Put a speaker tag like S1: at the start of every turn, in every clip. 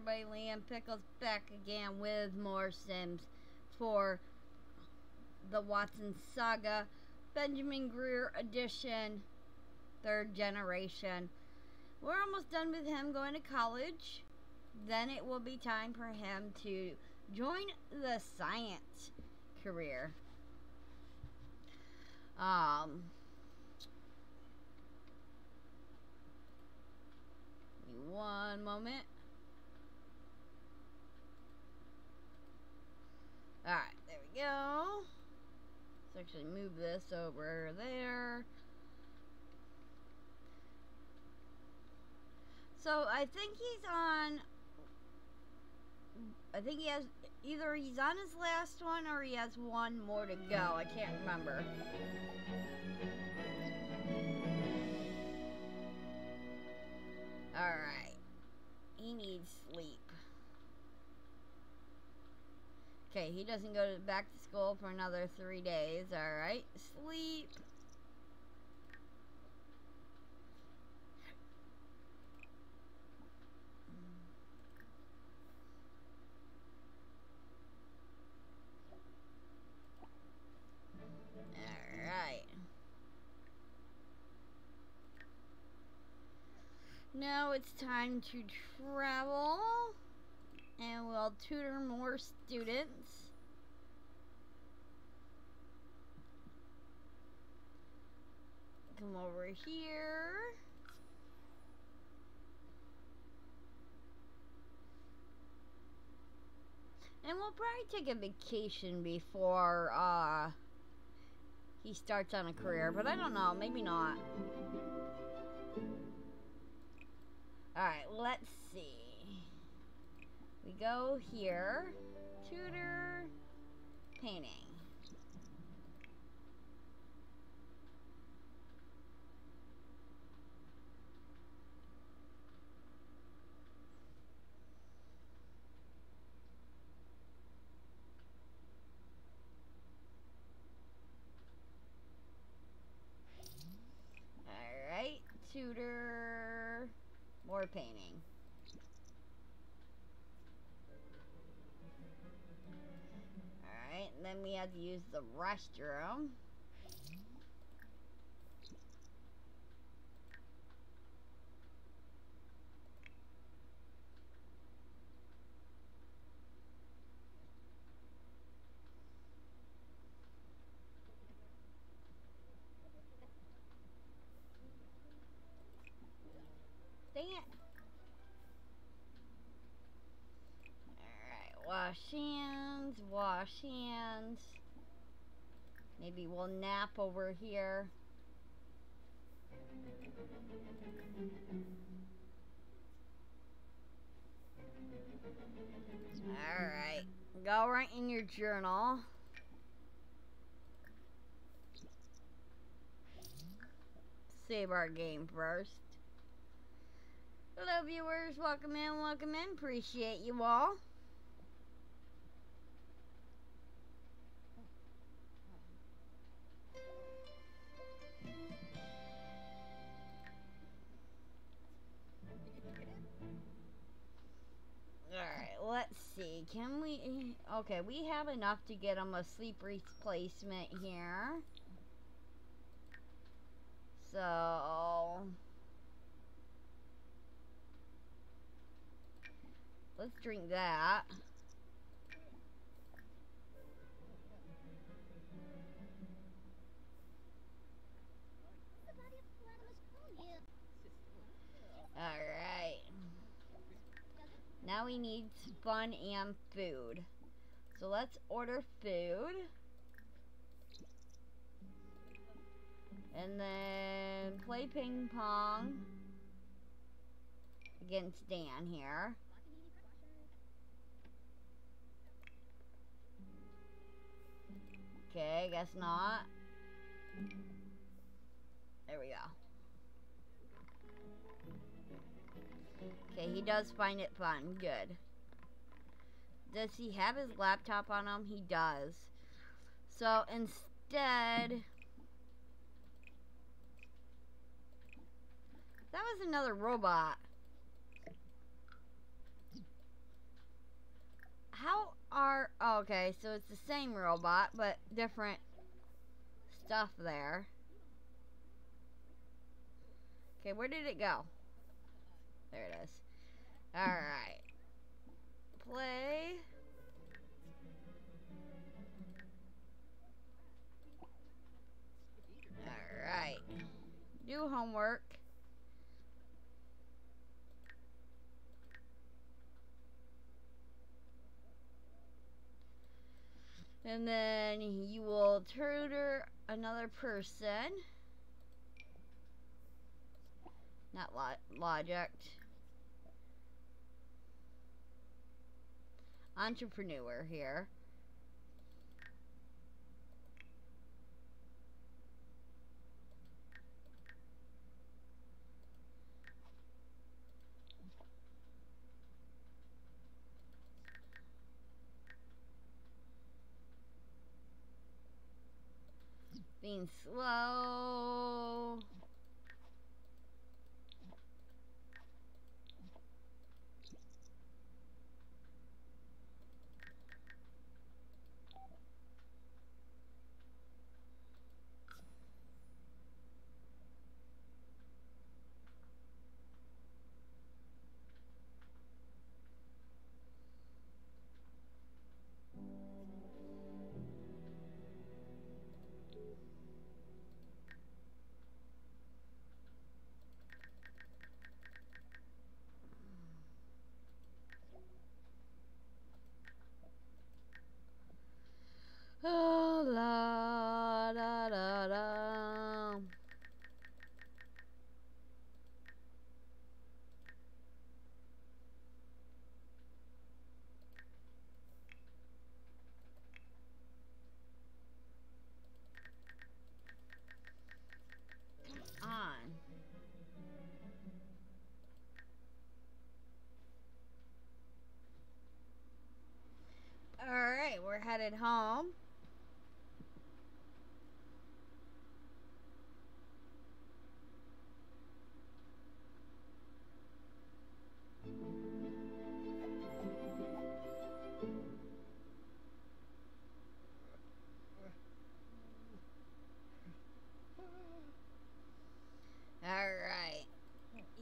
S1: everybody. LeeAnn Pickles back again with more Sims for the Watson Saga Benjamin Greer edition, third generation. We're almost done with him going to college. Then it will be time for him to join the science career. Um, one moment. Alright, there we go. Let's actually move this over there. So I think he's on I think he has either he's on his last one or he has one more to go. I can't remember. Alright. He needs sleep. Okay, he doesn't go to back to school for another three days. Alright. Sleep. Alright. Now it's time to travel. And we'll tutor more students. Come over here. And we'll probably take a vacation before, uh, he starts on a career, but I don't know, maybe not. Alright, let's see. We go here, tutor, painting. Alright, tutor, more painting. Then to use the restroom. Dang it. Alright, wash hands, wash hands. Maybe we'll nap over here. Alright, go right in your journal. Save our game first. Hello viewers, welcome in, welcome in. Appreciate you all. Alright, let's see. Can we... Okay, we have enough to get him a sleep replacement here. So... Let's drink that. Alright. Now we need fun and food. So let's order food. And then play ping pong against Dan here. Okay, guess not. There we go. Okay, he does find it fun. Good. Does he have his laptop on him? He does. So instead... That was another robot. how are oh, okay? So it's the same robot, but different stuff there. Okay, where did it go? There it is. Alright. Play. Alright. Do homework. And then you will tutor another person. Not lo logic. Entrepreneur here. being slow. We're home. Alright.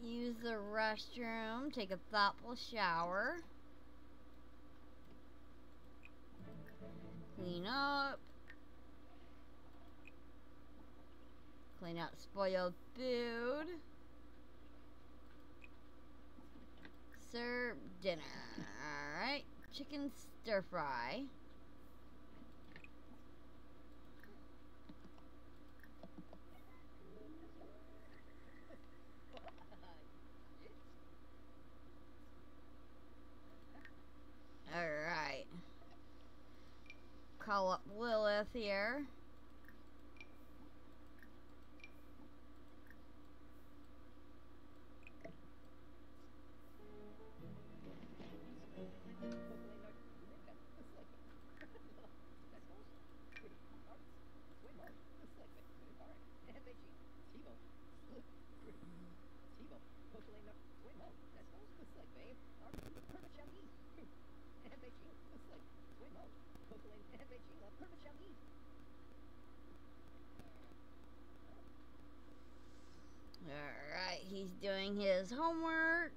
S1: Use the restroom, take a thoughtful shower. Clean up. Clean out spoiled food. Serve dinner. Alright. Chicken stir fry. Alright. Call Lilith here. Homework.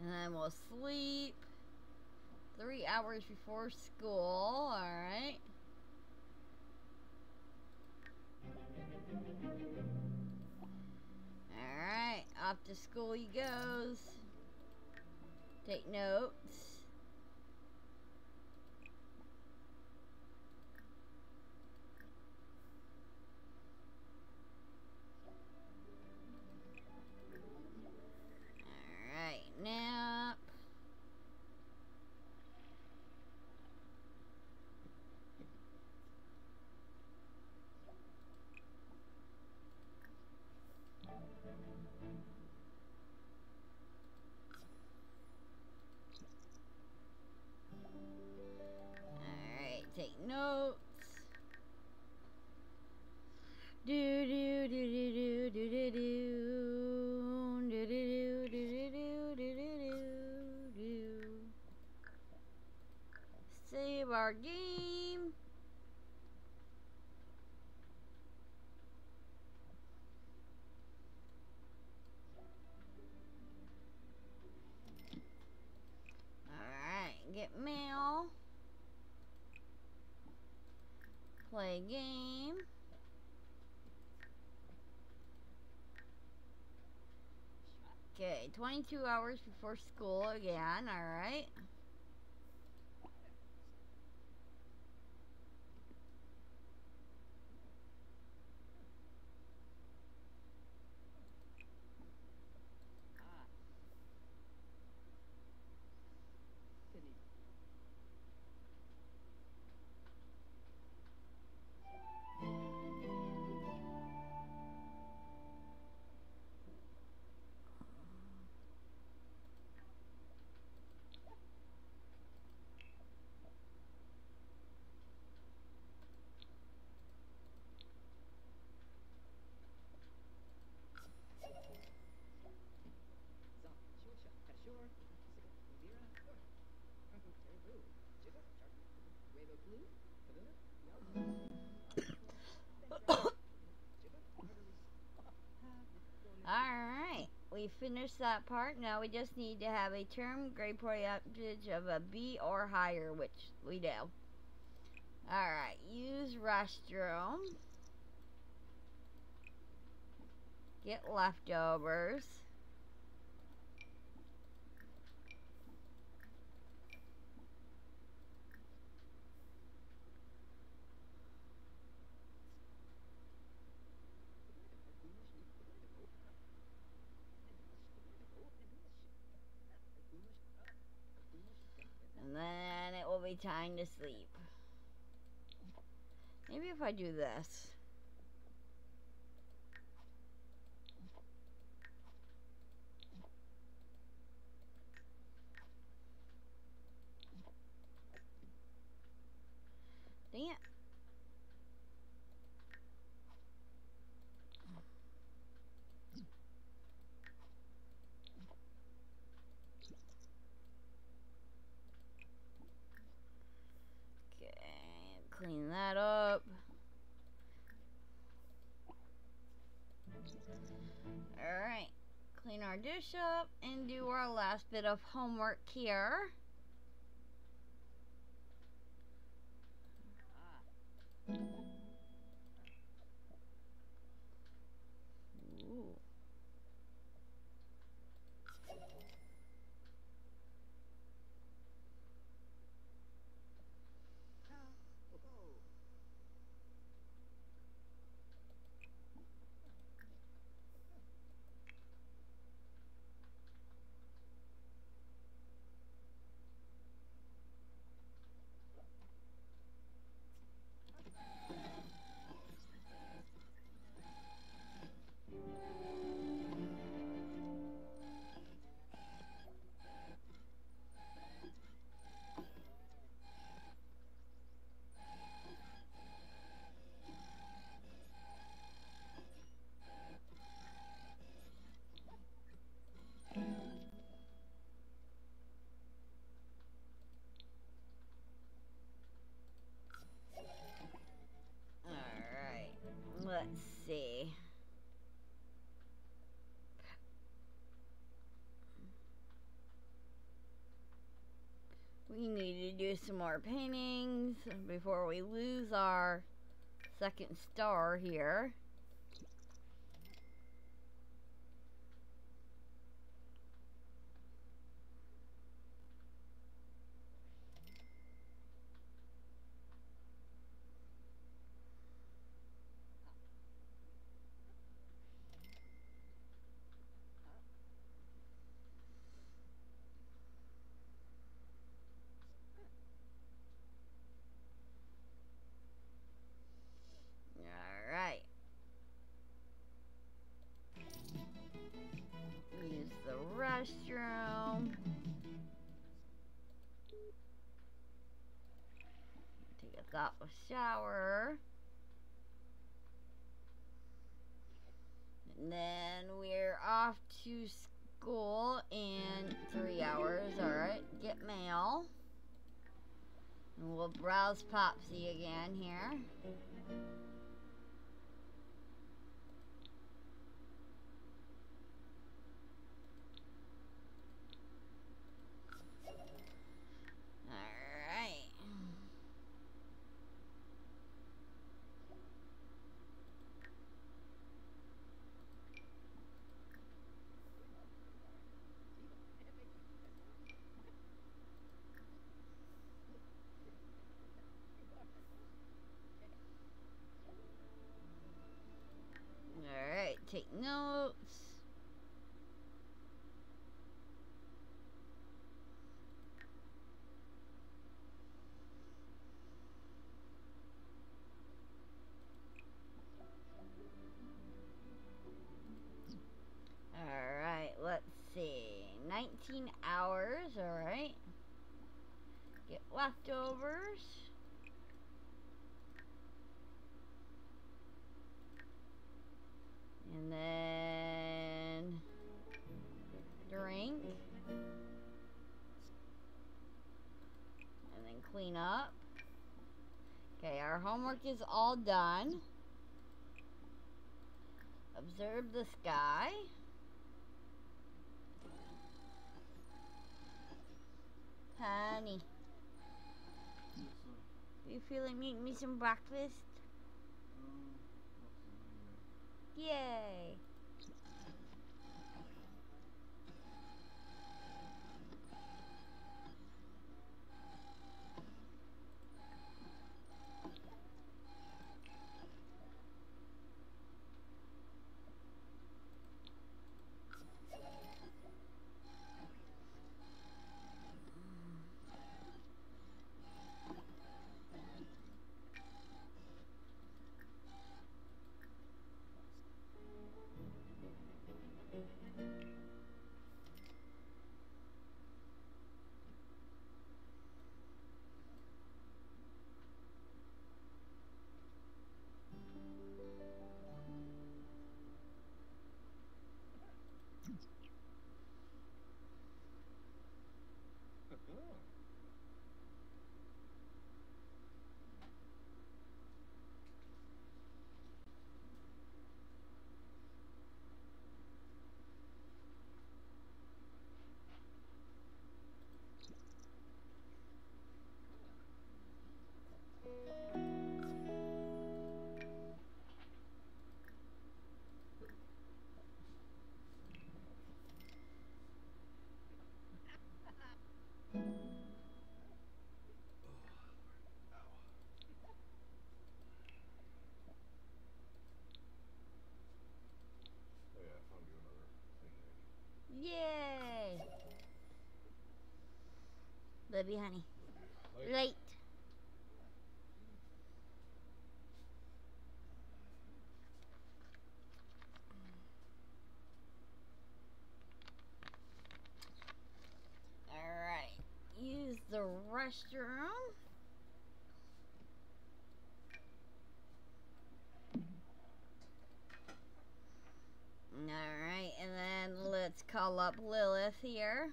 S1: And then we'll sleep three hours before school. Alright. Off to school he goes. Take notes. 22 hours before school again, alright. Finished that part. Now we just need to have a term grade average of a B or higher, which we do. Alright, use restroom. Get leftovers. And then it will be time to sleep. Maybe if I do this. Dang it. Okay, clean that up. Alright, dish up and do our last bit of homework here. Ooh. Do some more paintings before we lose our second star here. Hot shower. And then we're off to school in three hours. Alright, get mail. And we'll browse Plopsy again here. Alright. Alright, take notes. Alright, let's see. 19 hours, alright. Get leftovers. And then drink. And then clean up. Okay, our homework is all done. Observe the sky. Honey, you feeling make me some breakfast? Yay! Love you, honey. Late. Alright. Use the restroom. Alright, and then let's call up Lilith here.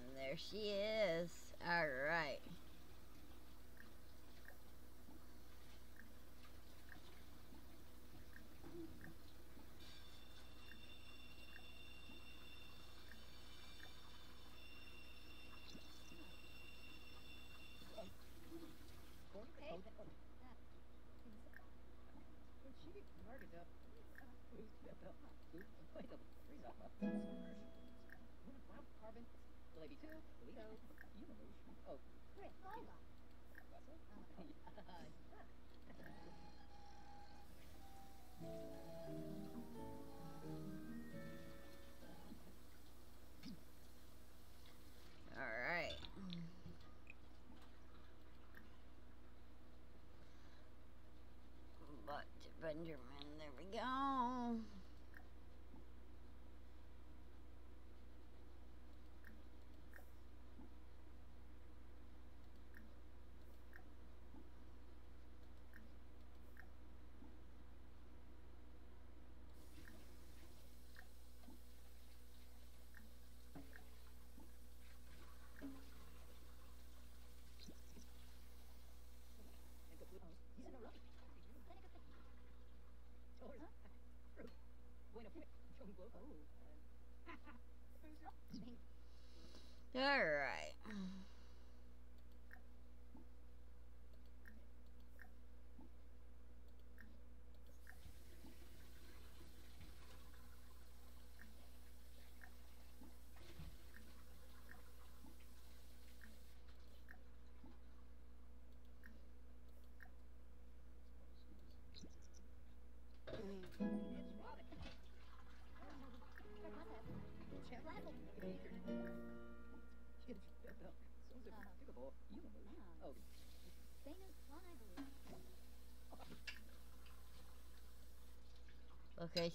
S1: And there she is. Alright.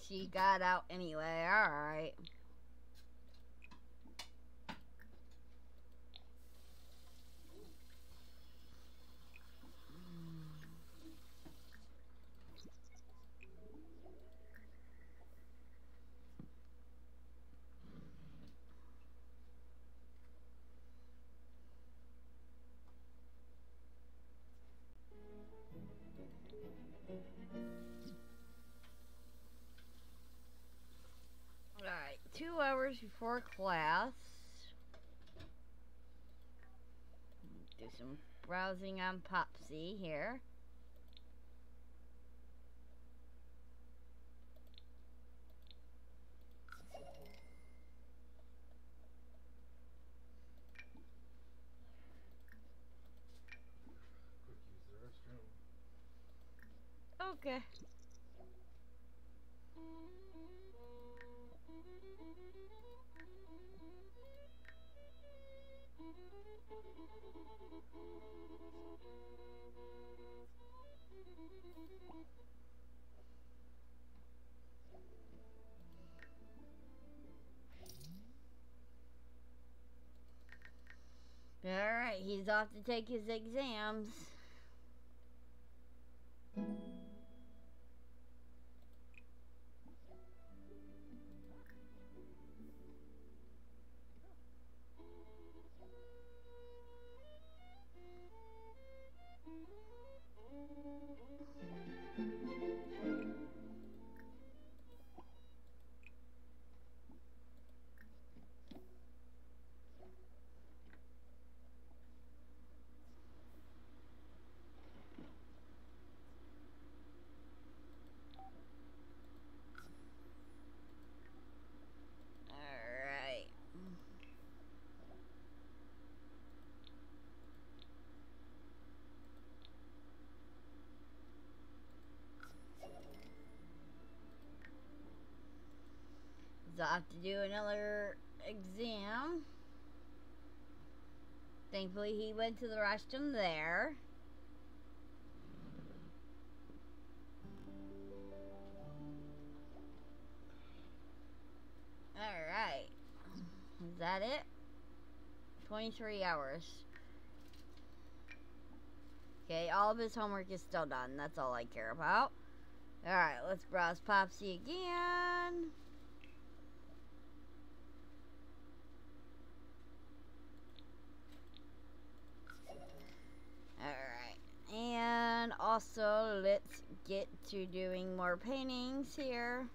S1: She got out anyway. Alright. Hours before class. Do some browsing on Plopsy here. He's off to take his exams. Do another exam. Thankfully, he went to the restroom there. Alright. Is that it? 23 hours. Okay, all of his homework is still done. That's all I care about. Alright, let's browse Plopsy again. Alright. And also, let's get to doing more paintings here.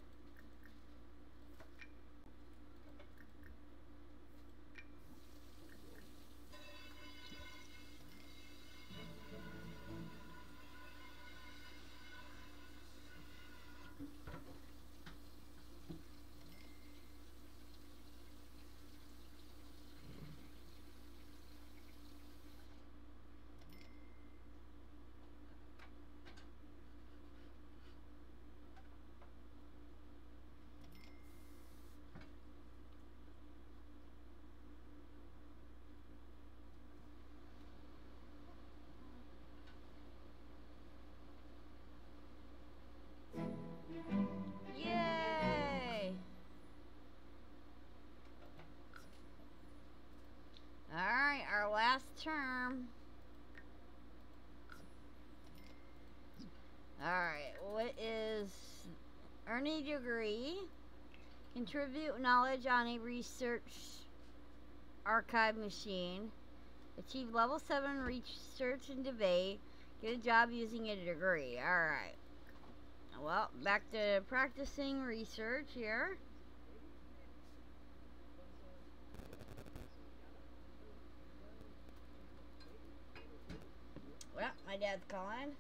S1: contribute knowledge on a research archive machine, achieve level 7 research and debate, get a job using a degree. Alright. Well, back to practicing research here. Well, my dad's calling.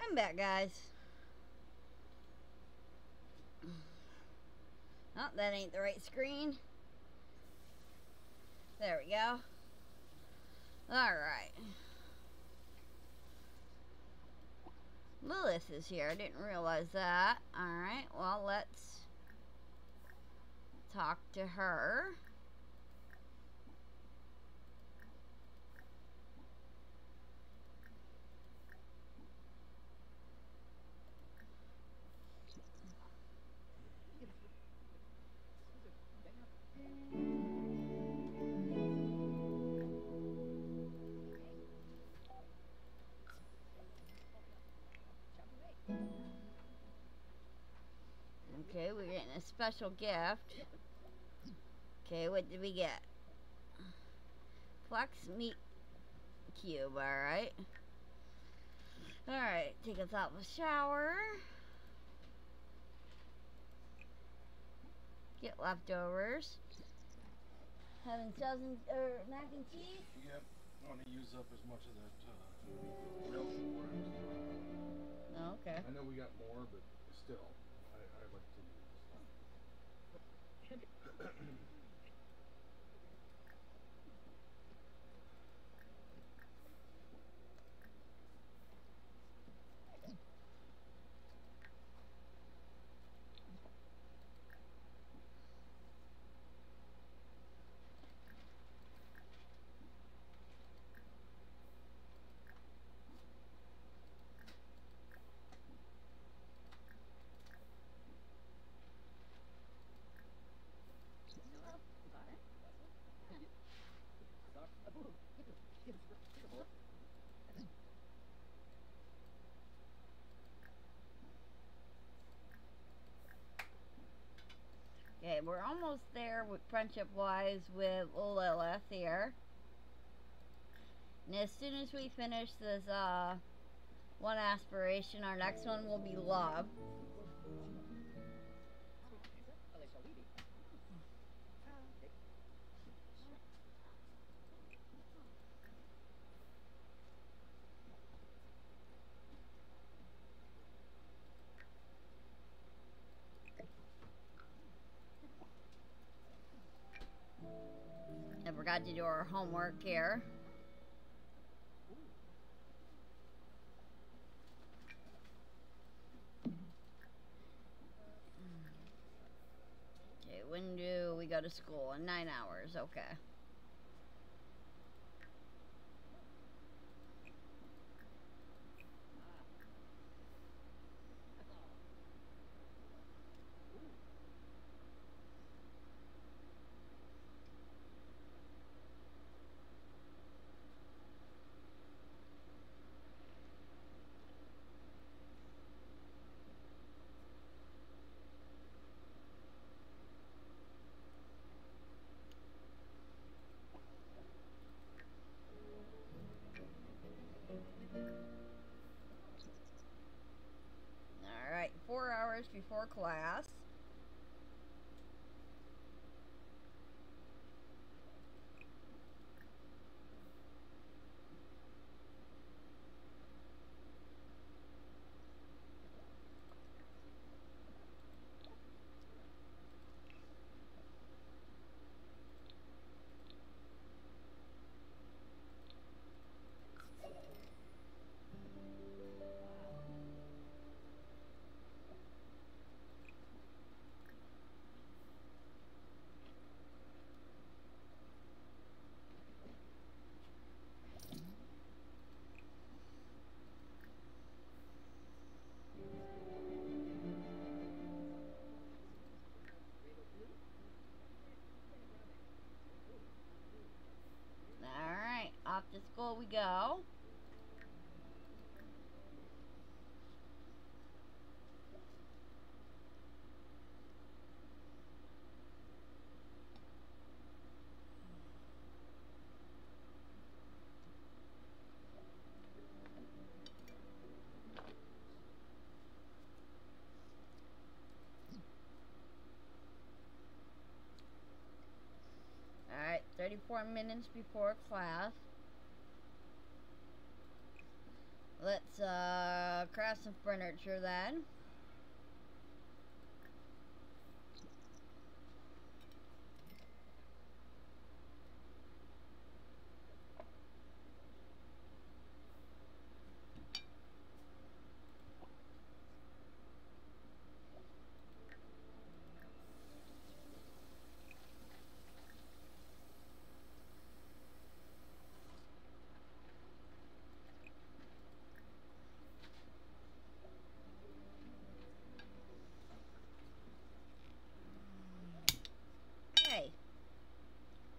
S1: I'm back, guys. Oh, that ain't the right screen. There we go. Alright. Lilith is here. I didn't realize that. Alright, well, let's talk to her. Okay, we're getting a special gift. Okay, what did we get? Flex meat cube, alright. Alright, take us out of the shower. Get leftovers. Having dozen or mac and cheese.
S2: Yep. I want to use up as much of that uh, milk.
S1: Okay.
S2: I know we got more, but still, I, I like to use.
S1: Okay, we're almost there with friendship wise with Lilith here. And as soon as we finish this uh one aspiration, our next one will be love. Forgot to do our homework here. Okay, when do we go to school? In nine hours, okay. Class. School we go. Alright, 34 minutes before class. Let's uh craft some furniture then. Okay.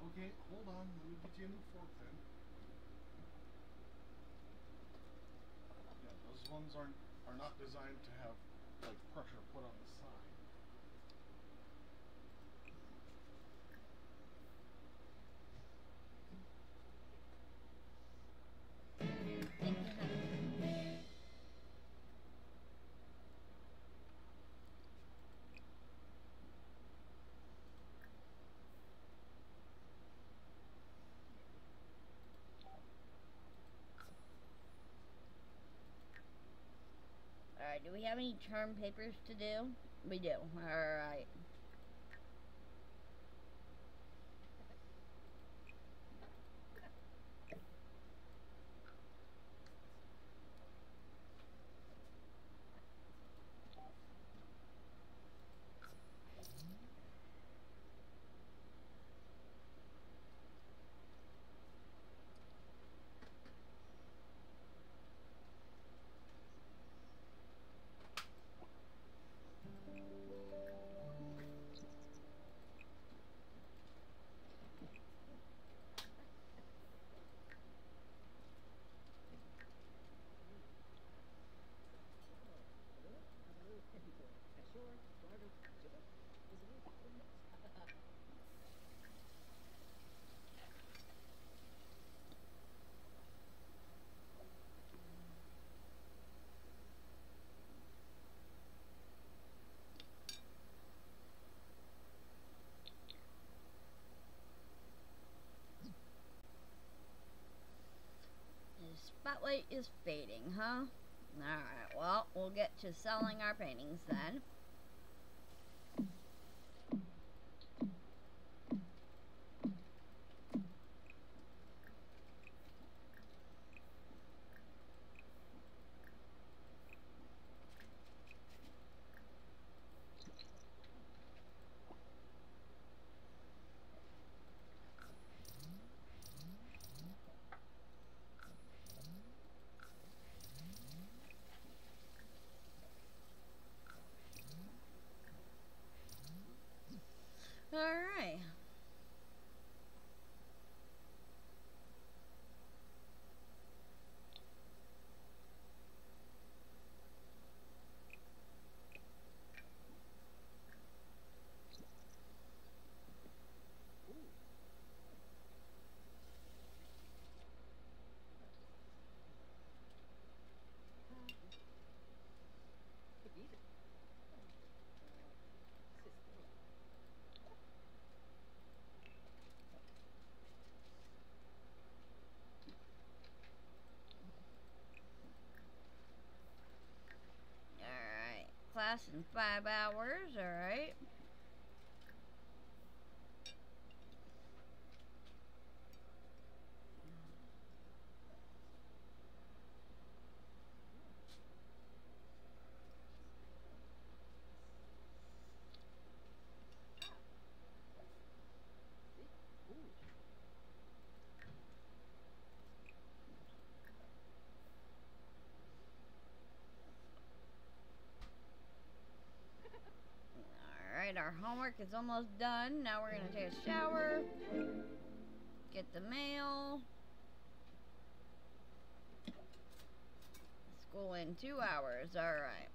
S2: Okay, hold on. Let me get you a new fork then. Yeah, those ones aren't are not designed to have like pressure put on the side.
S1: Thank you, honey. Alright, do we have any term papers to do? We do. Alright. Spotlight is fading, huh? Alright, well, we'll get to selling our paintings then. Alright. Alright. Class in five hours, alright. Alright, our homework is almost done. Now we're gonna take a shower, get the mail. School in two hours, alright.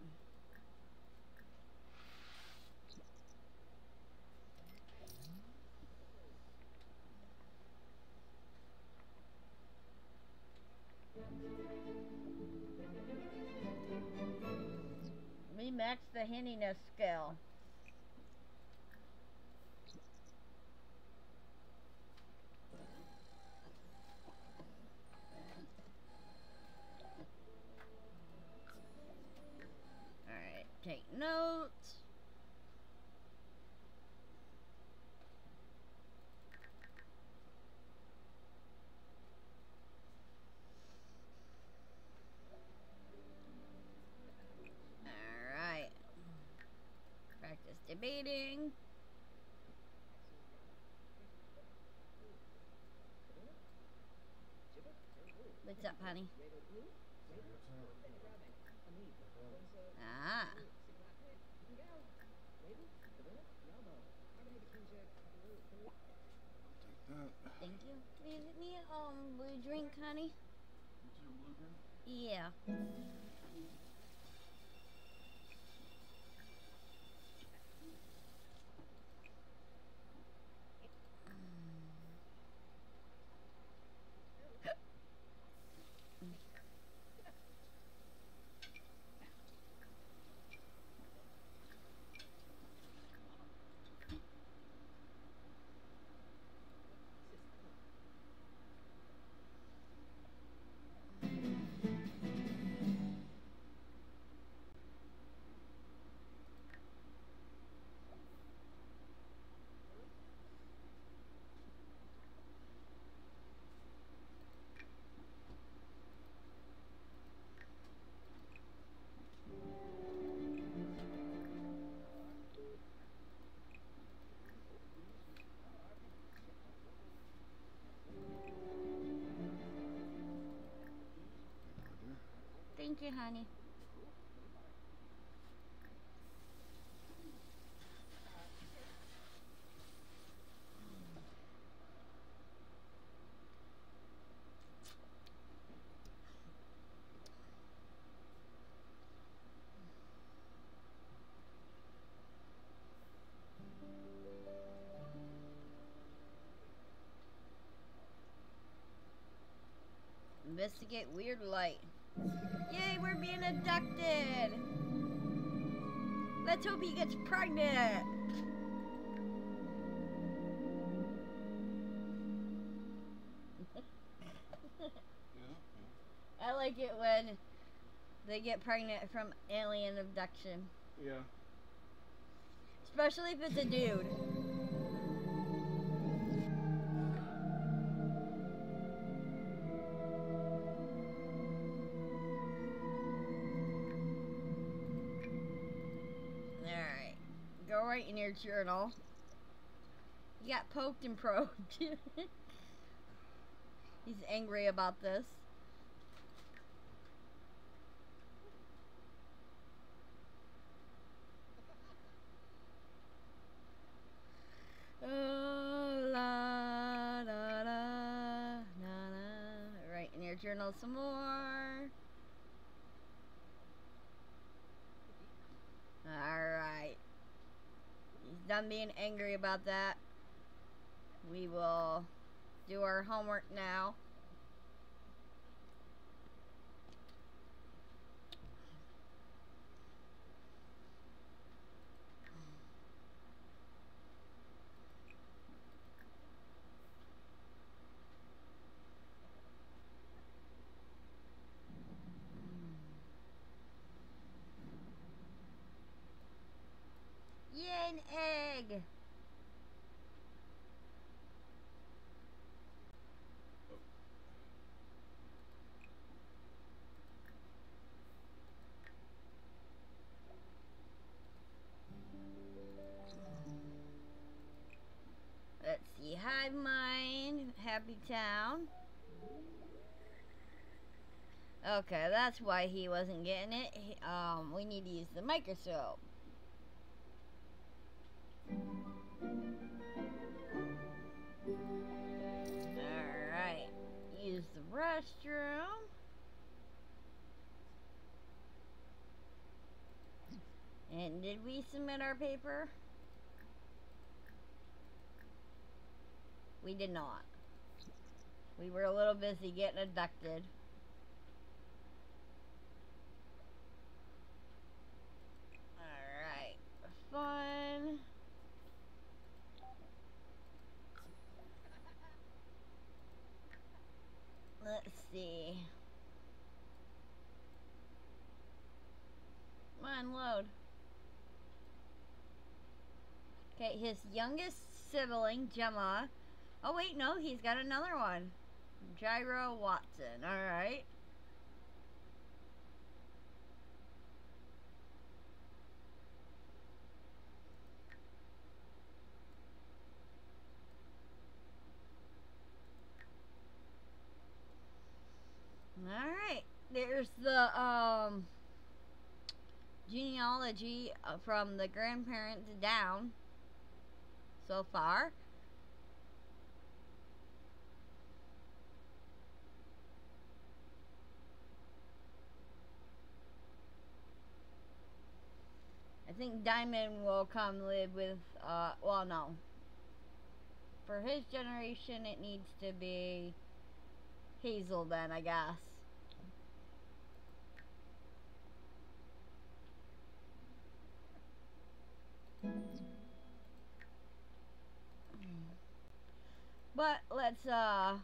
S1: We maxed the hintiness scale. notes. Alright. Practice debating. What's up, honey? Ah. Thank you. Can you get me a um, blue drink, honey?
S2: What's your blue drink?
S1: Yeah. Thank you, honey. Investigate weird light. Yay, we're being abducted! Let's hope he gets pregnant! I like it when they get pregnant from alien abduction.
S2: Yeah.
S1: Especially if it's a dude. Journal. You got poked and probed. He's angry about this. Oh, la, da, da, na, na. Write in your journal some more. Alright. He's done being angry about that. We will do our homework now. Town. Okay, that's why he wasn't getting it. He- um, we need to use the microscope. Alright. Use the restroom. And did we submit our paper? We did not. We were a little busy getting abducted. Alright. Fun. Let's see. Come on, load. Okay, his youngest sibling, Gemma. Oh, wait, no, he's got another one. Gyro Watson, alright. Alright, there's the, um, genealogy uh, from the grandparents down so far. I think Diamond will come live with, uh, well, no. For his generation, it needs to be Hazel then, I guess. But let's uh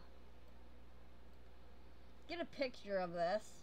S1: get a picture of this.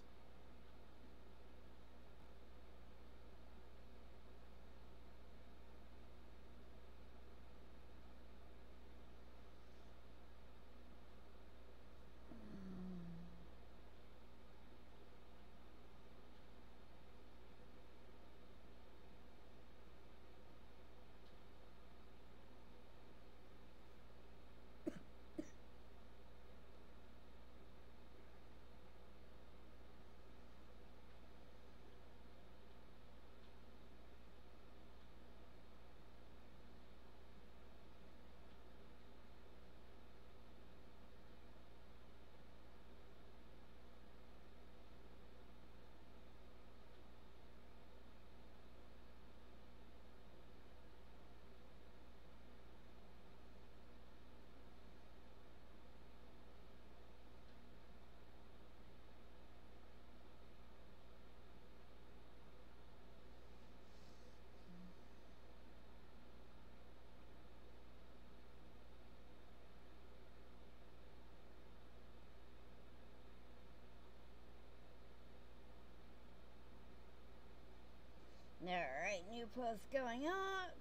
S1: Post going up.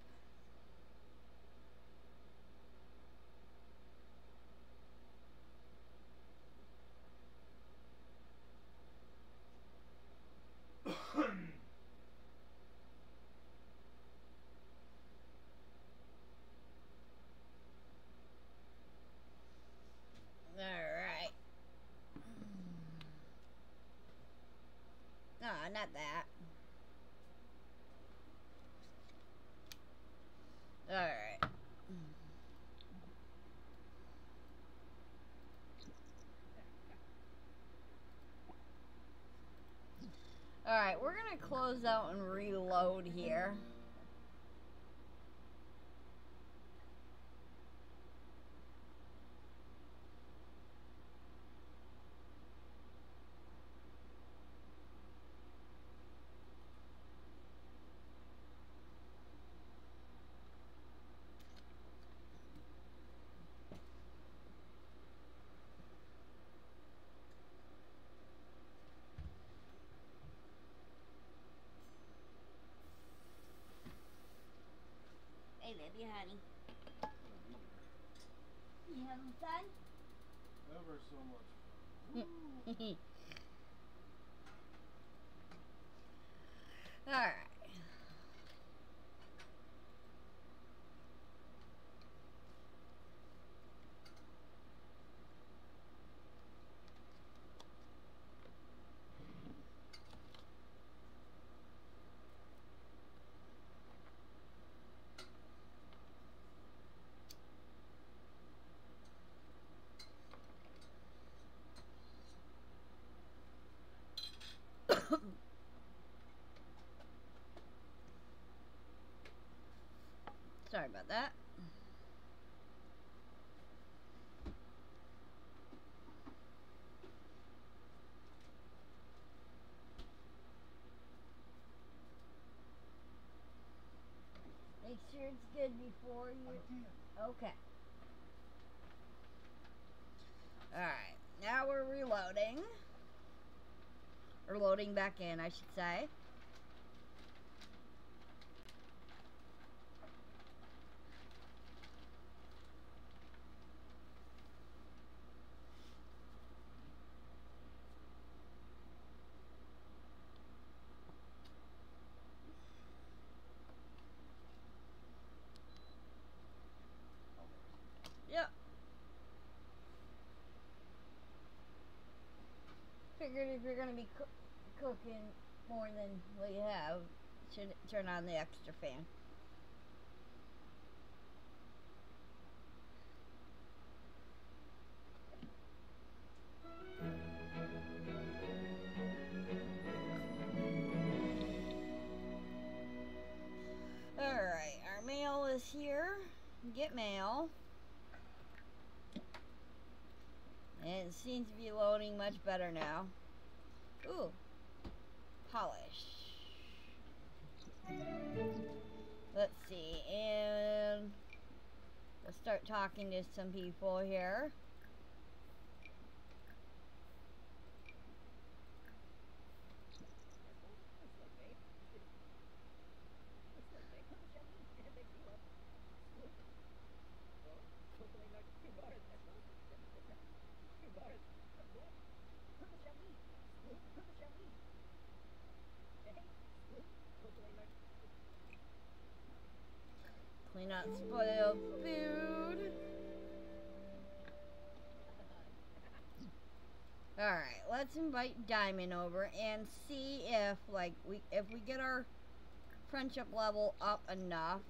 S1: No, mm. not that. Alright. Alright, out and reload here. Hey, baby, honey. You having fun?
S2: Ever so much.
S1: Alright. Sorry about that. Make sure it's good before you. Okay. Alright, now we're reloading. Or loading back in, I should say. Figured if you're gonna be coo- cooking more than what you have, should turn on the extra fan. Alright, our mail is here. Get mail. And it seems to be loading much better now. Ooh. Polish. Let's see. And let's start talking to some people here. Clean out spoiled food. Alright, let's Diamond over and see if like we if we get our friendship level up enough.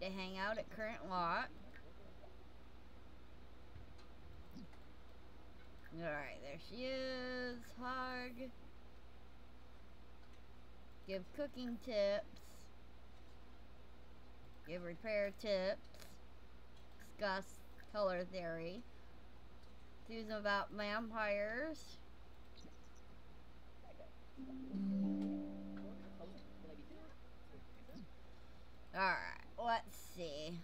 S1: To hang out at current lot. Alright, there she is. Hug. Give cooking tips. Give repair tips. Discuss color theory. Some about vampires. Alright, let's see.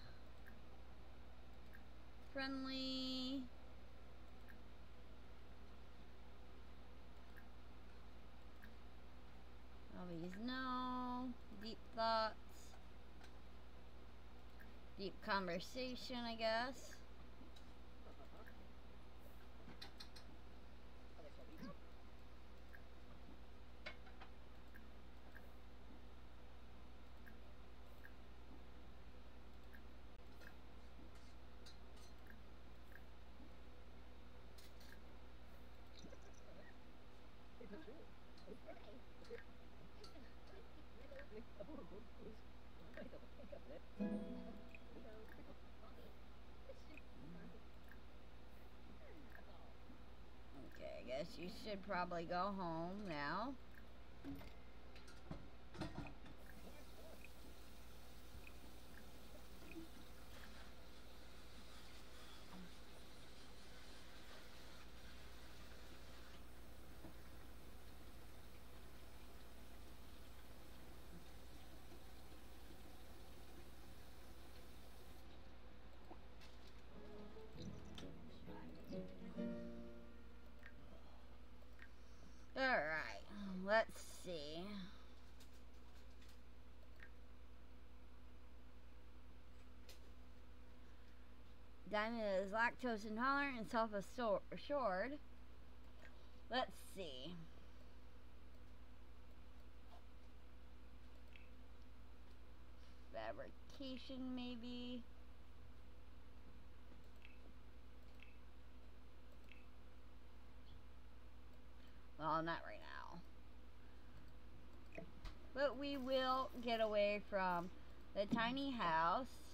S1: Friendly. Hobbies, no. Deep thoughts. Deep conversation, I guess. Okay, I guess you should probably go home now. Diamond is lactose intolerant and self assured. Let's see. Fabrication, maybe. Well, not right now. But we will get away from the tiny house.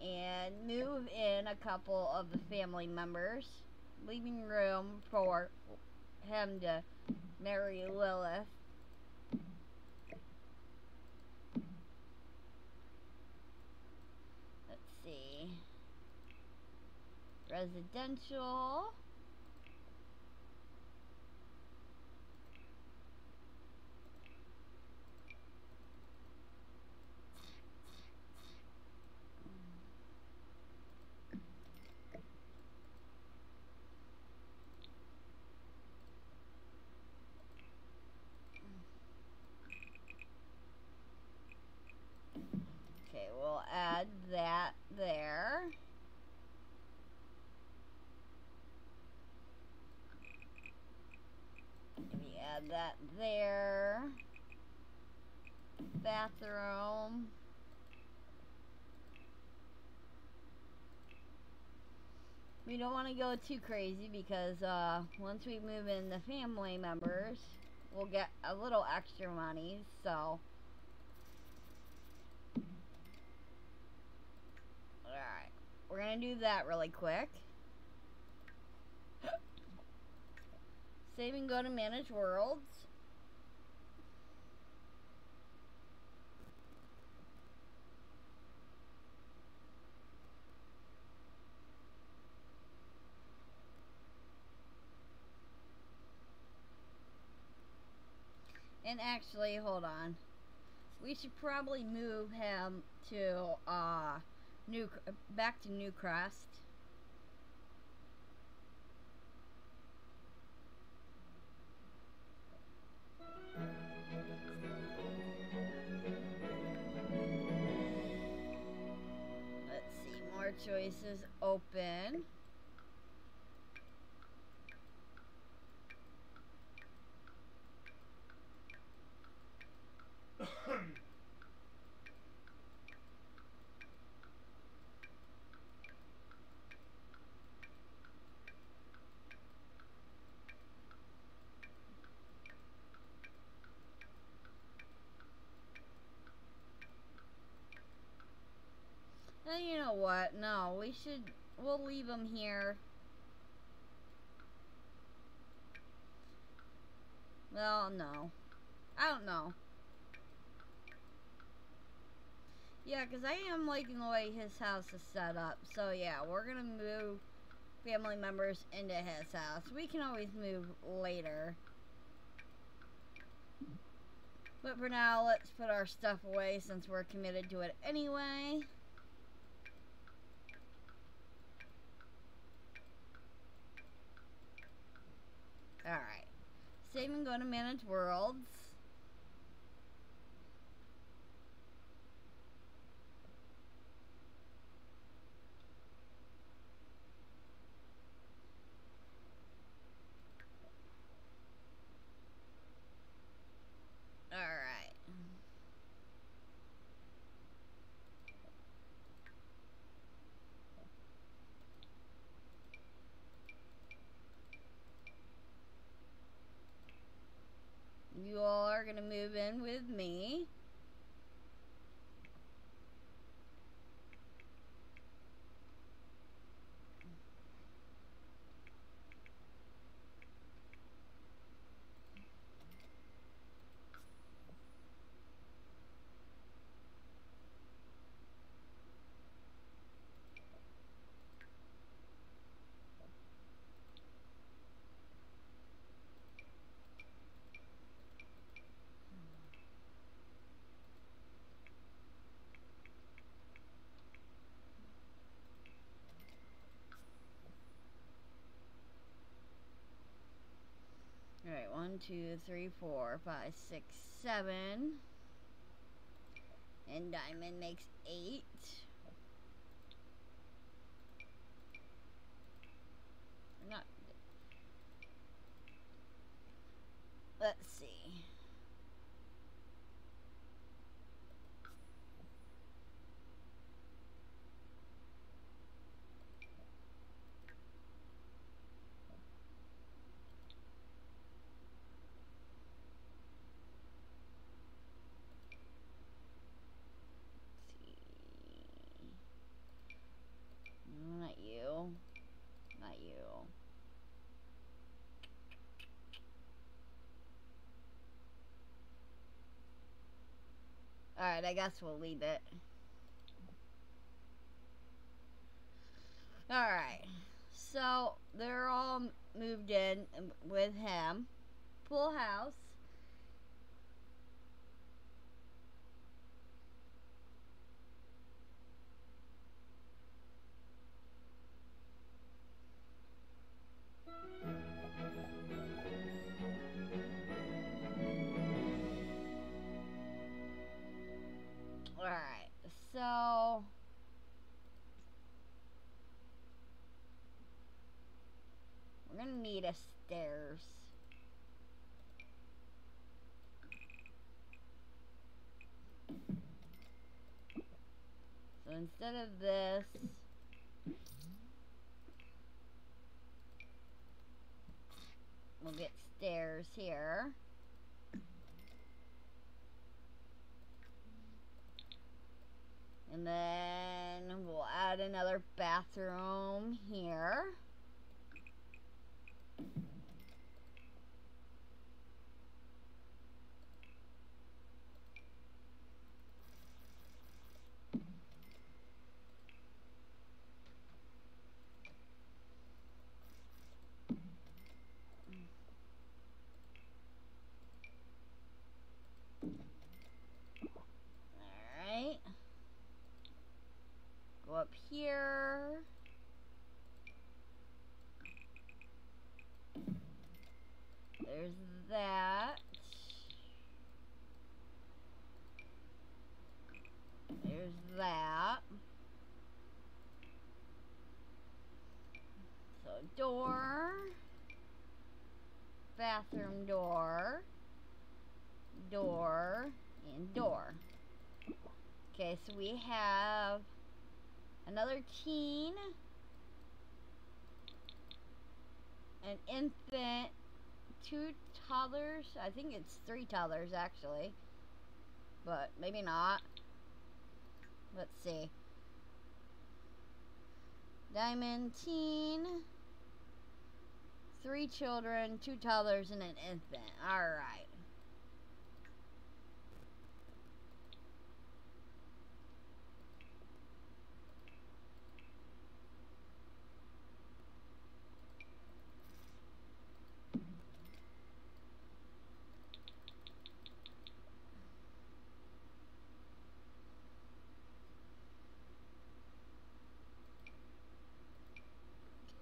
S1: And move in a couple of the family members, leaving room for him to marry Lilith. Let's see. Residential. Okay, we'll add that there. Maybe add that there. Bathroom. We don't want to go too crazy because uh, once we move in the family members, we'll get a little extra money. So, alright, we're gonna do that really quick. Save and go to manage worlds. And actually, hold on. We should probably move him to uh new back to Newcrest. Let's see, more choices open. And you know what? No, we should. We'll leave him here. Well, no. I don't know. Yeah, because I am liking the way his house is set up. So, yeah, we're going to move family members into his house. We can always move later. But for now, let's put our stuff away since we're committed to it anyway. Alright. Save and go to manage worlds. Alright. You all are going to move in with me. Alright, two, three, four, five, six, seven. And diamond makes eight. Not. Let's see. see. Alright, I guess we'll leave it. Alright. So, they're all moved in with him. Full house. So we're gonna need a stairs. So instead of this, we'll get stairs here. And then we'll add another bathroom here. Alright. Go up here. There's that. There's that. So door. Bathroom door. Door. And door. Okay, so we have another teen, an infant, two toddlers. I think it's three toddlers actually, but maybe not. Let's see. Diamond teen, three children, two toddlers, and an infant. All right.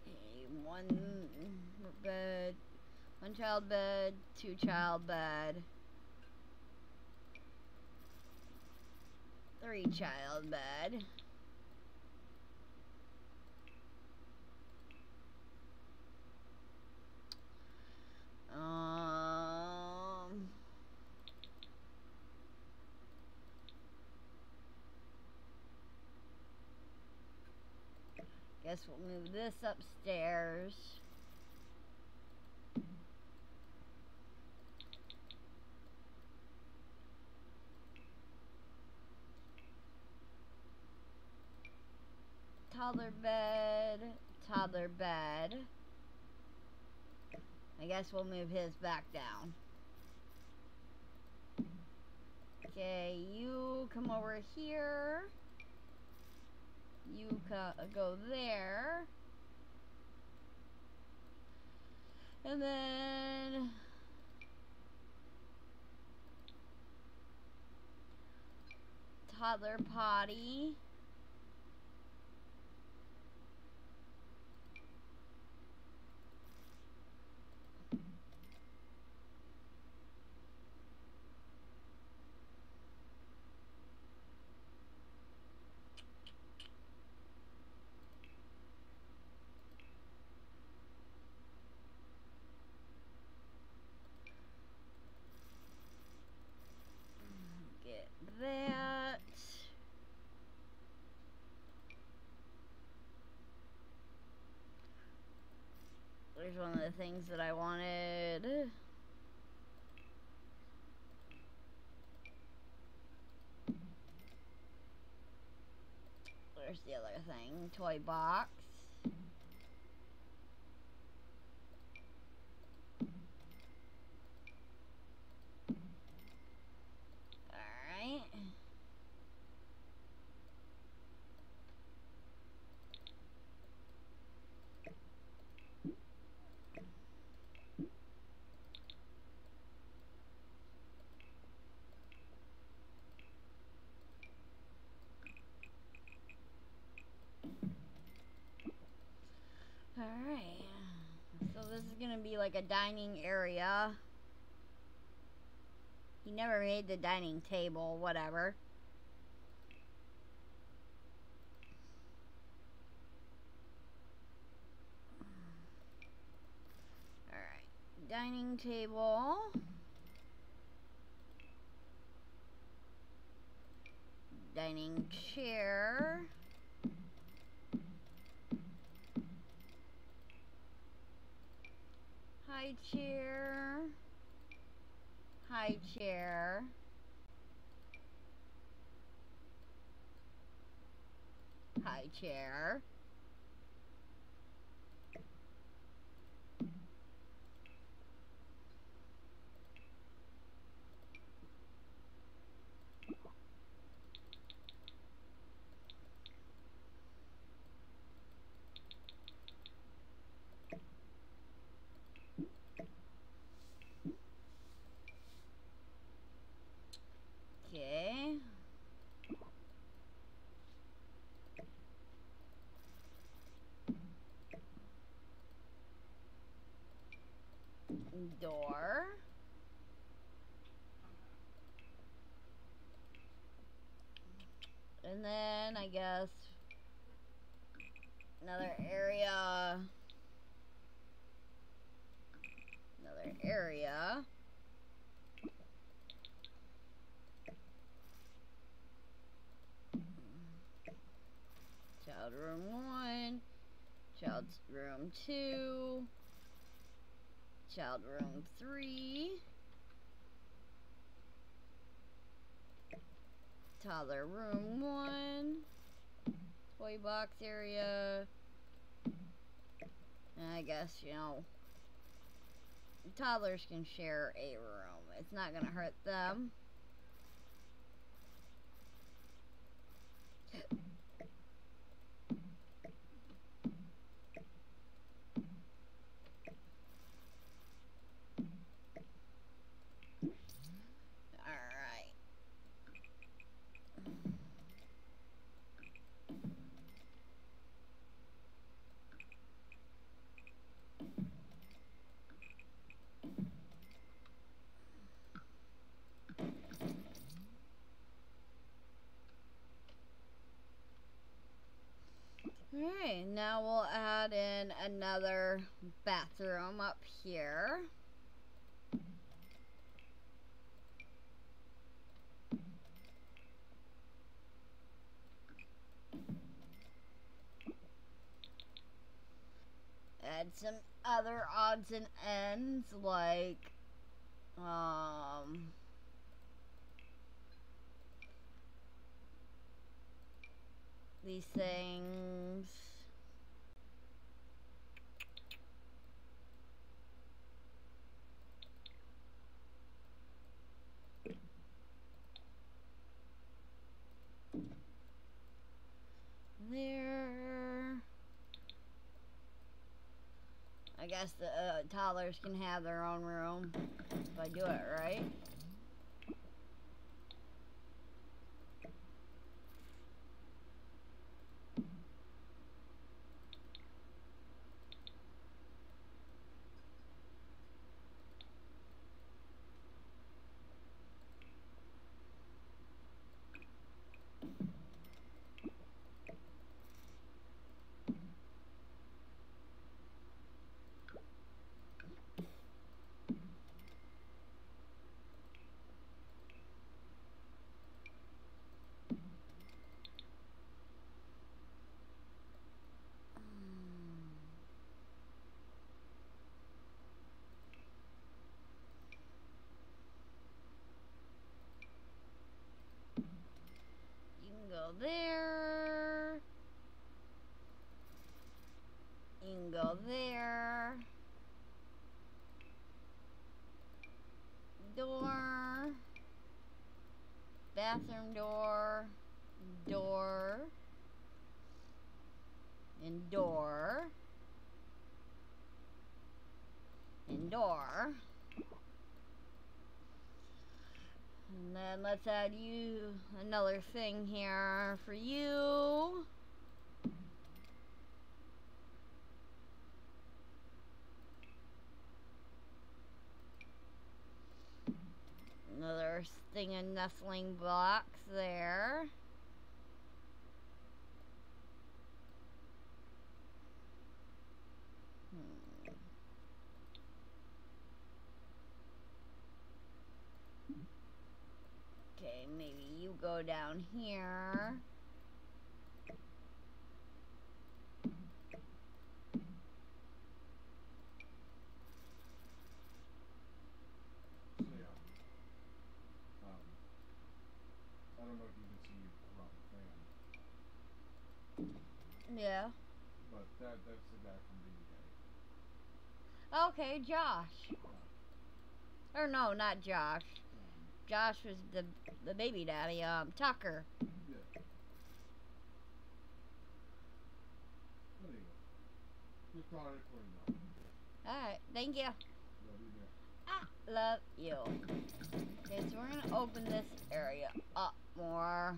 S1: Okay, one bed, one child bed, two child bed, three child bed. Um, guess we'll move this upstairs. Toddler bed, toddler bed. I guess we'll move his back down. Okay, you come over here. You go there. And then toddler potty. Get that. There's one of the things that I wanted. Where's the other thing, toy box. Alright. gonna be like a dining area. He never made the dining table, whatever. Alright, dining table. Dining chair. High chair. High chair. High chair. Door. And then I guess another area. Another area. Child room one, child's room two, child room three, toddler room one, toy box area. And I guess, you know, toddlers can share a room. It's not going to hurt them. Alright. Alright, now we'll add in another bathroom up here. Add some other odds and ends like um these things. There. I guess the uh, toddlers can have their own room if I do it right. door. And door. And then let's add you another thing here for you. Another thing, a nestling box there. Okay, maybe you go down here.
S2: Yeah. Um, I don't know if you can see around the fan,
S1: Yeah.
S2: but that that's the guy from.
S1: Okay, Josh. Or no, not Josh. Josh was the the baby daddy. Um, Tucker.
S2: yeah. There you go. Just call it twenty dollars.
S1: All right, thank you.
S2: Love you.
S1: I love you. Okay, so we're gonna open this area up more.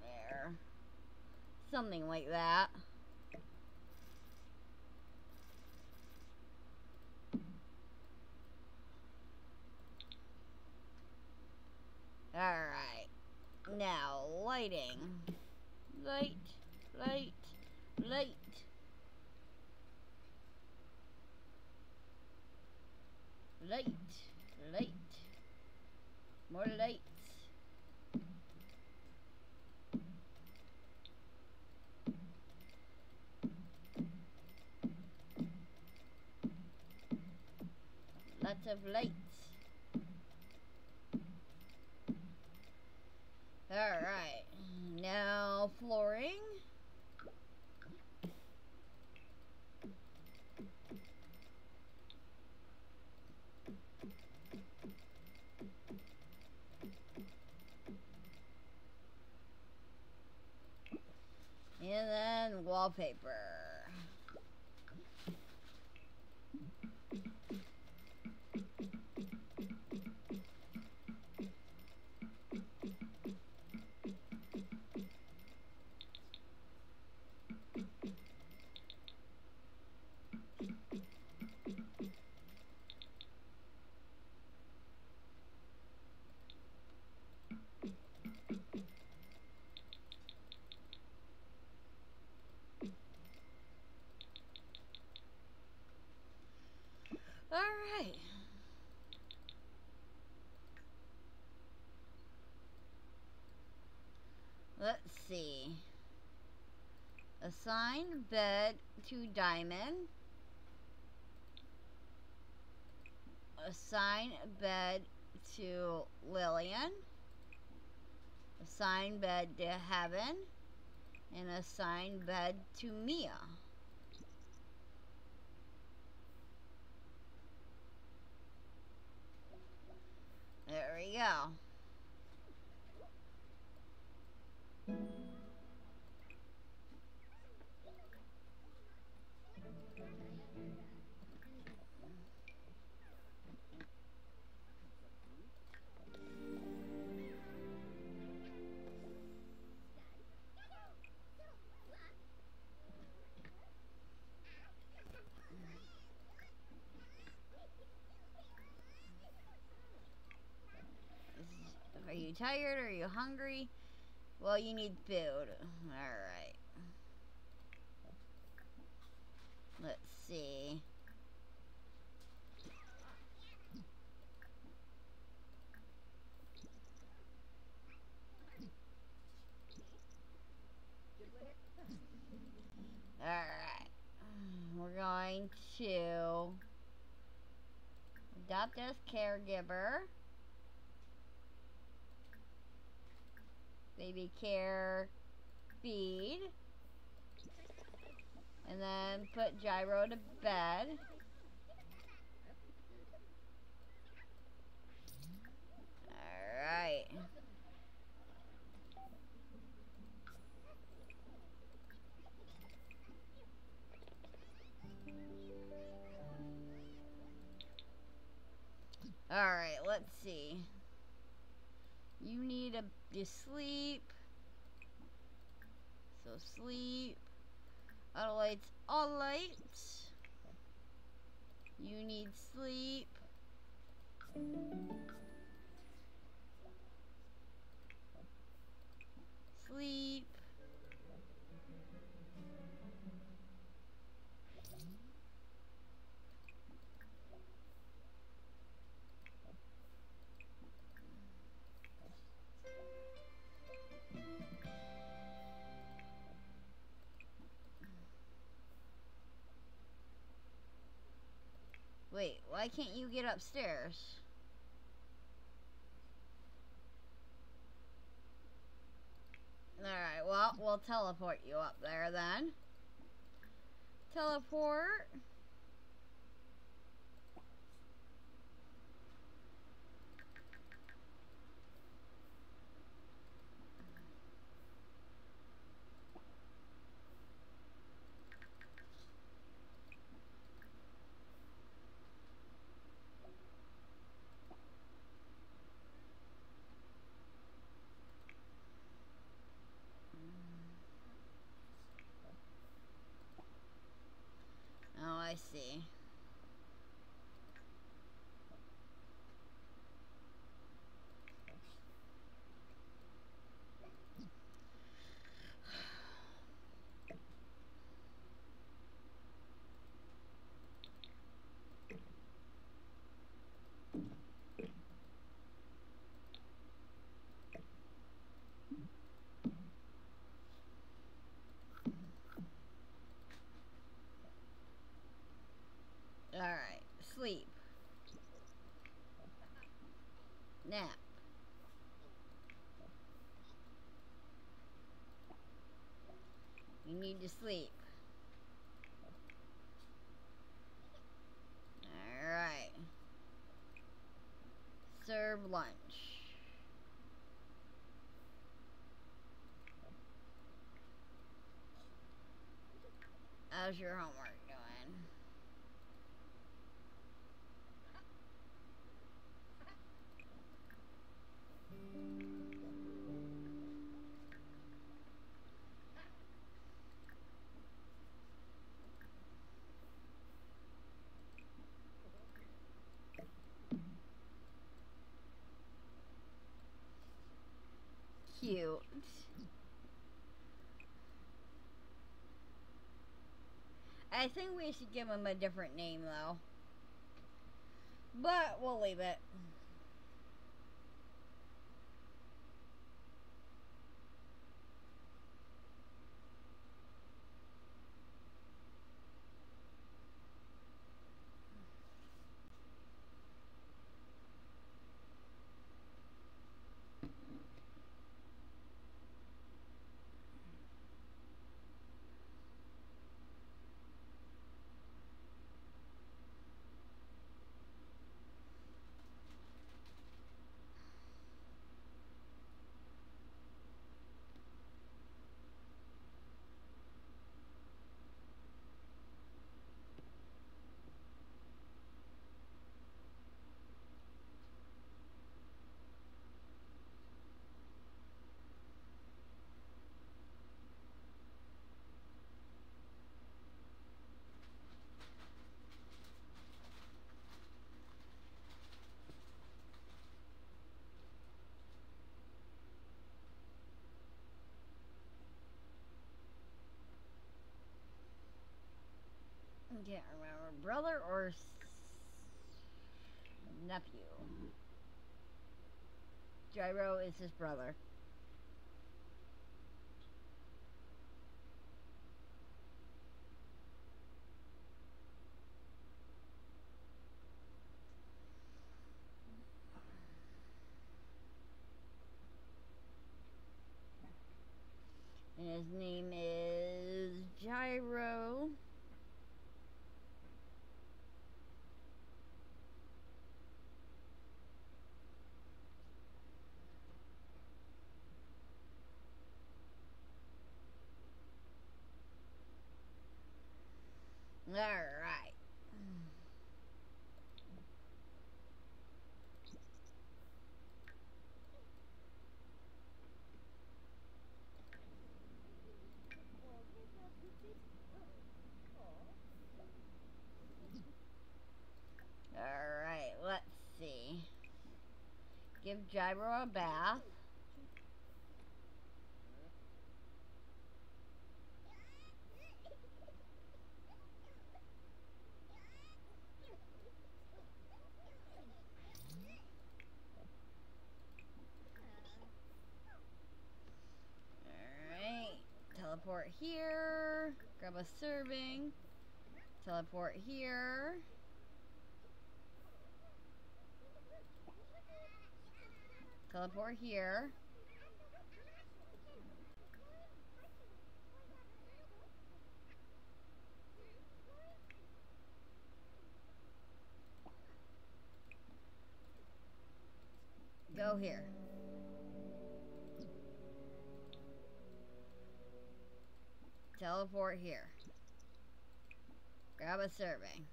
S1: There. Something like that. Alright. Now, lighting. Light, light, light. Light, light. More lights. Lots of lights. Alright. Now flooring. And then wallpaper. All right. Let's see. Assign bed to Diamond. Assign bed to Lillian. Assign bed to Heaven. And assign bed to Mia. There we go. Tired? Are you hungry? Well, you need food. Alright. Let's see. Alright. We're going to adopt as caregiver. Baby care feed and then put gyro to bed. All right all right let's see. You need a you sleep So sleep. Auto lights, all lights. You need sleep. Sleep. Wait, why can't you get upstairs? Alright, well, we'll teleport you up there then. Teleport. Oh, I see. Alright, sleep. Nap. You need to sleep. Alright. Serve lunch. How's your homework think we should give him a different name though. But we'll leave it. Can't remember. Brother or s- nephew? Gyro is his brother. And his name is Gyro. All right. Give Gyro a bath. Alright. Teleport here. Grab a serving. Teleport here. Teleport here. Go here. Teleport here. Grab a serving.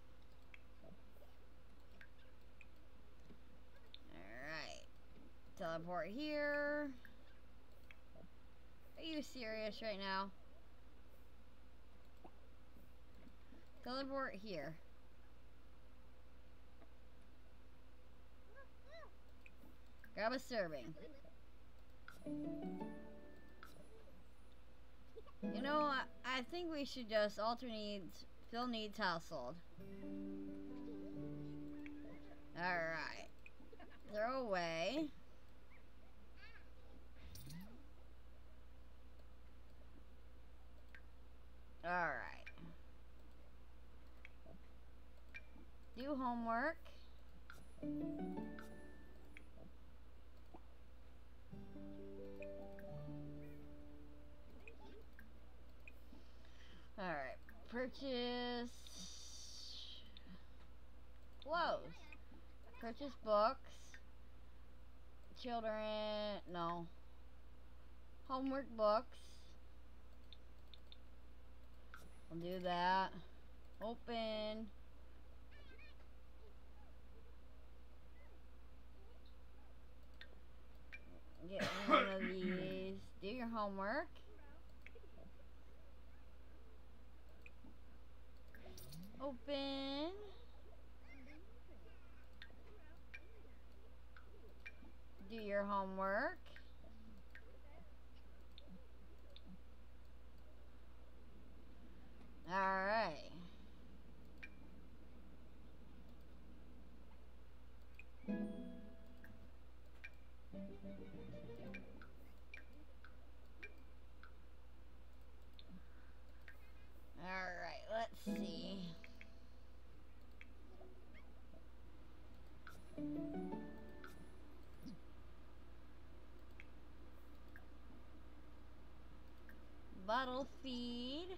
S1: Alright. Teleport here. Are you serious right now? Teleport here. Grab a serving. You know, I, I think we should just alter needs, fill needs household. Alright. Throw away. Alright. Do homework. Alright. Purchase clothes. Purchase books. Children no. Homework books. I'll do that. Open. Get one of these. Do your homework. Open. Do your homework. Alright. Alright, let's see. Bottle feed.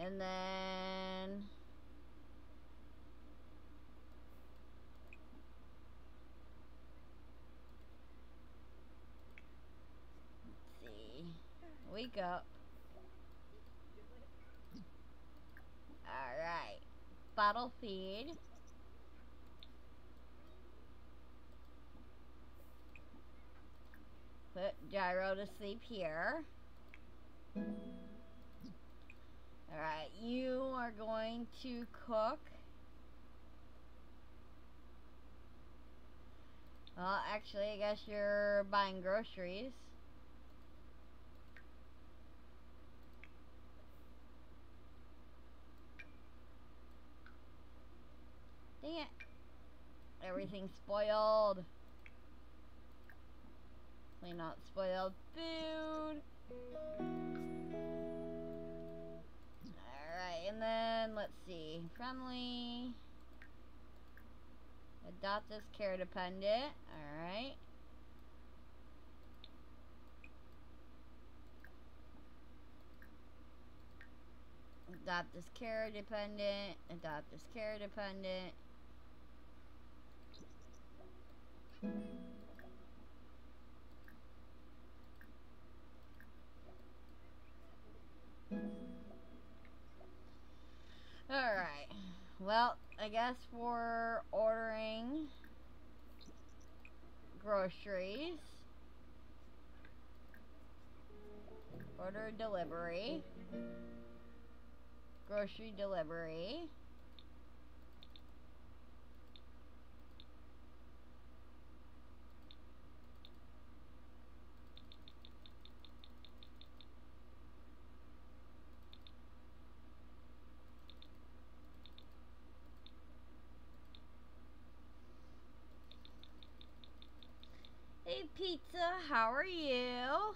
S1: And then let's see. Wake up. Alright. Bottle feed. Put Gyro to sleep here. Alright, you are going to cook. Well, actually, I guess you're buying groceries. Dang it. Everything's spoiled. Clean out spoiled food. And then let's see. Friendly. Adopt this care dependent. Alright. Adopt this care dependent. Adopt as care dependent. Alright. Well, I guess we're ordering groceries. Order delivery. Grocery delivery. Pizza. How are you?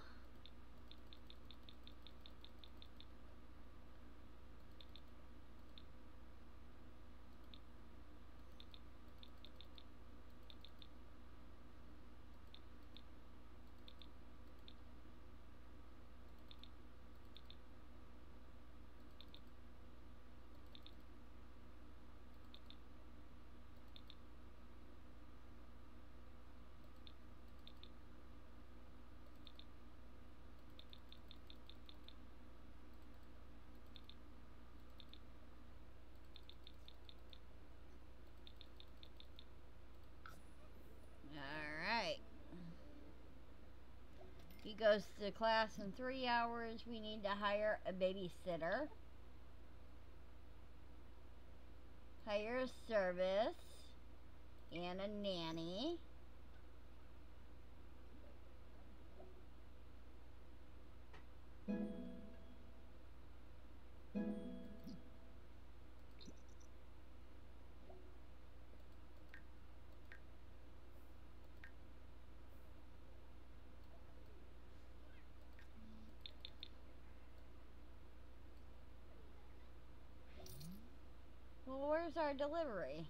S1: Alright. He goes to class in three hours. We need to hire a babysitter. Hire a service and a nanny. Well, where's our delivery?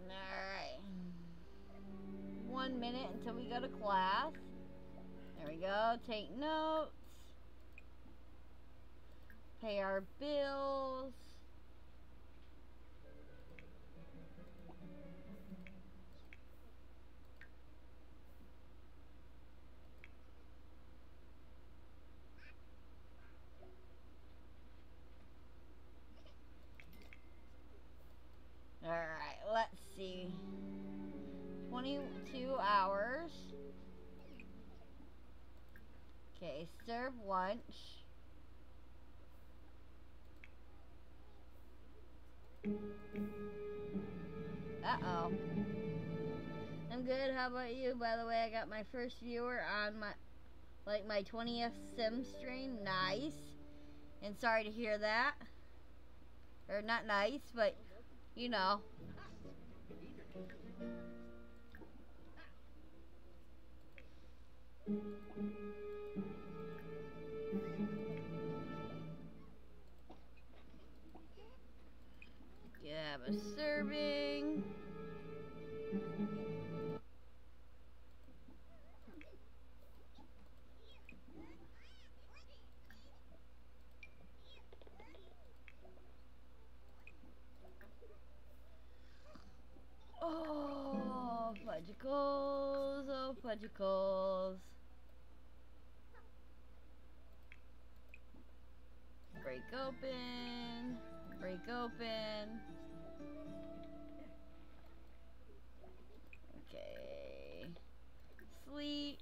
S1: Alright. One minute until we go to class. There we go. Take notes. Pay our bills. How about you? By the way, I got my first viewer on my like my 20th sim stream. Nice. And sorry to hear that. Or not nice, but you know. Yeah, a serving. Oh, fudgicles, oh, fudgicles. Break open, break open. Okay. Sleep.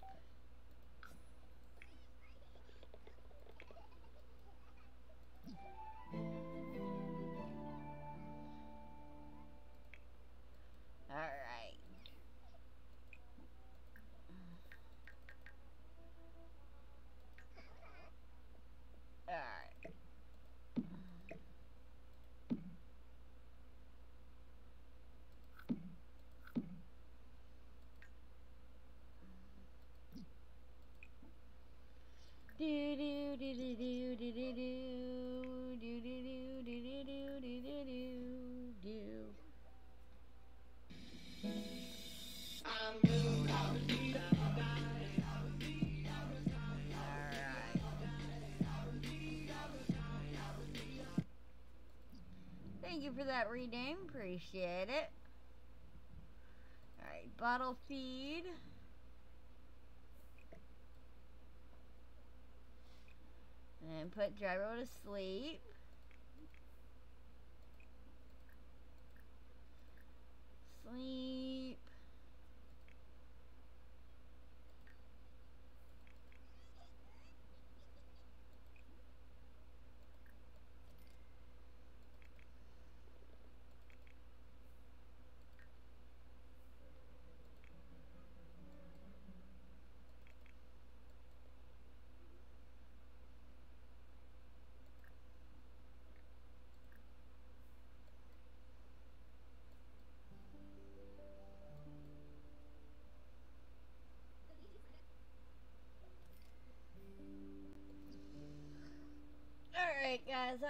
S1: Do do do do do do do do do do do do do do do do do Thank you for that rename. Appreciate it. Alright, bottle feed. And put Gyro to sleep. Sleep.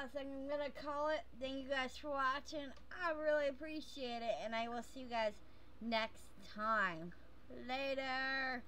S1: That's what I'm gonna call it. Thank you guys for watching. I really appreciate it, and I will see you guys next time. Later.